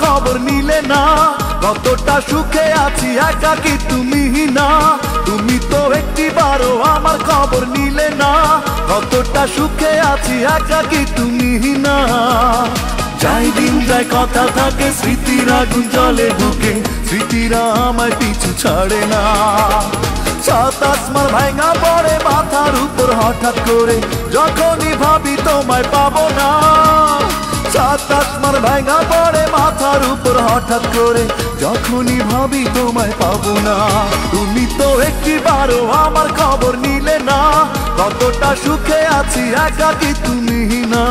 খবর নিলে না। কতটা সুখে আছি একাকি তুমি না? তুমি তো একটি বারো আমার খবর নিলে না। কতটা সুখে আছি একাকি তুমি না? যাই দিন যায় কথা থাকে, স্মৃতির আগুন জলে ঢুকে, স্মৃতিরা আমার পিছু ছাড়ে না। সাত ভাঙা পড়ে মাথার উপর হঠাৎ করে, যখনই ভাবি তোমায় পাবো না। সাত ভাঙা পড়ে মাথার উপর হঠাৎ করে। যখনই ভাবি তোমায় পাবো না, তুমি তো একটি বারো আমার খবর নিলে না। কতটা সুখে আছি, একাকি তুমি না।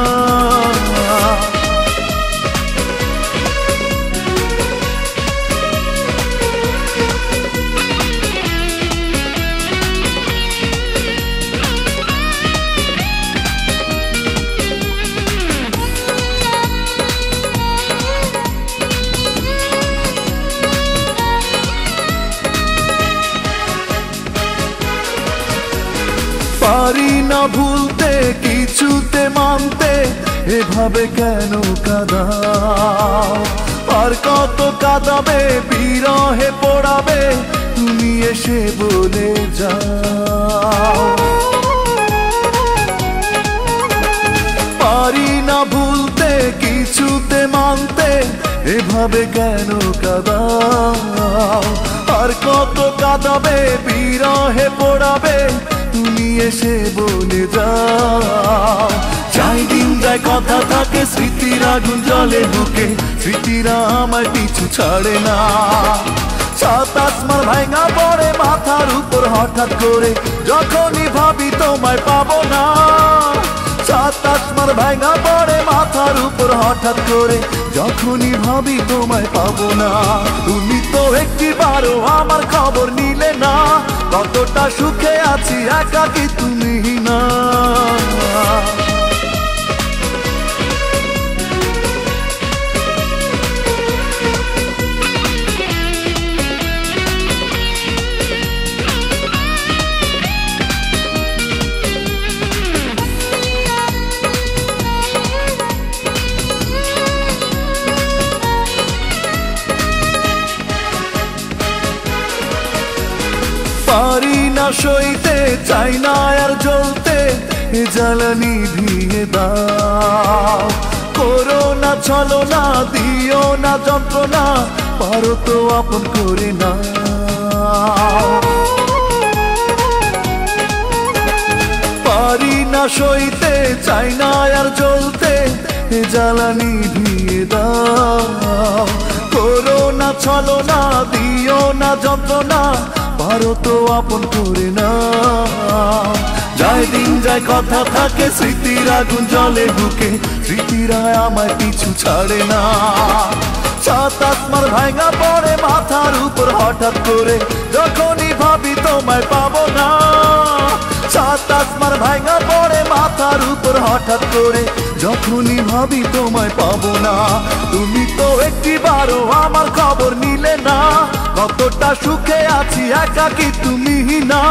পারি না ভুলতে, কিছুতে মানতে, এভাবে কেন কাদাও? আর কত কাঁদাবে, বিরহে পড়াবে, তুমি এসে বলে যাও। পারি না ভুলতে, কিছুতে মানতে, এভাবে কেন কাদাও? আর কত কাঁদাবে, বিরহে পড়াবে এসে বলে যাও চাই দিন যায়, কথা থাকে, স্মৃতির আগুন জলে ঢুকে, স্মৃতিরা আমার পিছু ছাড়ে না। ভাঙা পড়ে, মাথার উপর হঠাৎ করে, যখনই ভাবি তোমায় পাবো না। সাত ভাঙা পড়ে, মাথার উপর হঠাৎ করে, যখনই ভাবি তোমায় পাবো না। তুমি তো একটি বারো আমার খবর নিলে না। কতটা সুখে আছি একাকি তুমি না পারি না সইতে, চাই না আর জ্বলতে জ্বালানি দিয়ে দাও। করো না চলো না, দিও না যন্ত্রণা, পারো তো আপন করে না। পারি না সইতে, চাই না আর জ্বলতে জ্বালানি দিয়ে দাও। করো না চলো না, দিও না যন্ত্রণা পারো তো আপন করে না। যায় দিন যায় কথা থাকে, স্মৃতির আগুন জলে স্মৃতিরা আমার পিছু ছাড়ে না। ভাঙা পড়ে মাথার উপর হঠাৎ করে, যখনই ভাবি তোমায় পাবো না। সাত আসমার ভাঙা পড়ে মাথার উপর হঠাৎ করে, যখনই ভাবি তোমায় পাবো না। তুমি তো একটি বারো আমার খবর নিলে না। কতটা সুখে আছি একাকি তুমি না?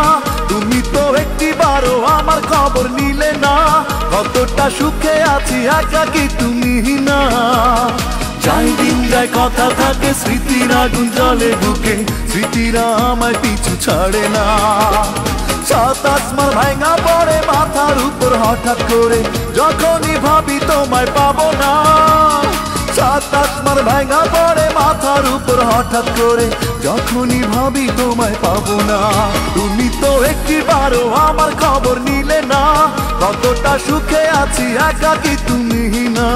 তুমি তো একটি বারো আমার খবর নিলে না। কতটা সুখে আছি একাকি তুমি না? যাই দিন যায়, কথা থাকে, স্মৃতির আগুন জলে ঢুকে, স্মৃতিরা আমার পিছু ছাড়ে না। সাত ভাঙা পড়ে, মাথার উপর হঠাৎ করে, যখনই ভাবি তোমায় পাবো না। সাত আসমার ভাঙা মাথার উপর হঠাৎ করে যখনই ভাবি, তোমায় পাবো না। তুমি তো একটি বারো আমার খবর নিলে না। কতটা সুখে আছি একাকি তুমি না।